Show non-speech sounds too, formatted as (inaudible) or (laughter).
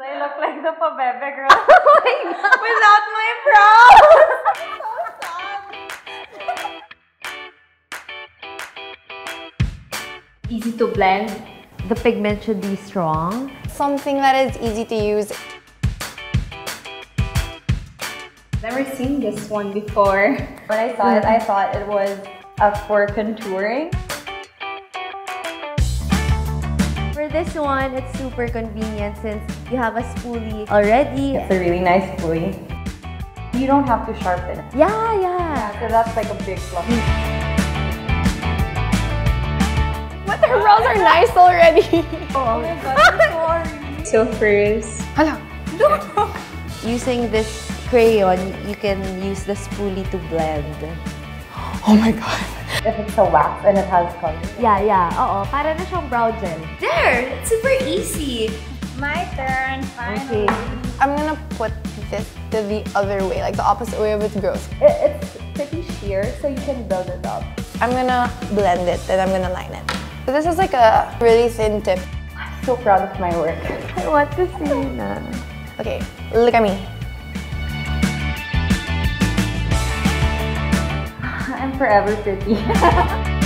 I look like the Pabebe girl. (laughs) Without my brows! Easy to blend. The pigment should be strong. Something that is easy to use. Never seen this one before. When I saw it, I thought it was uh, for contouring. For this one, it's super convenient since you have a spoolie already. It's a really nice spoolie. You don't have to sharpen it. Yeah, yeah. Yeah, so that's like a big plus. But her brows are nice already. (laughs) Oh my god, sorry. So first, Hala. Using this crayon, you can use the spoolie to blend. Oh my god. If it's a wax and it has color. Yeah, yeah. Oo, para na siyang brow gel. There! It's super easy. My turn, Okay. I'm gonna put this to the other way, like the opposite way of its growth. It, it's pretty sheer, so you can build it up. I'm gonna blend it, then I'm gonna line it. So this is like a really thin tip. I'm so proud of my work. I want to see na. Okay, look at me. Forever pretty. (laughs)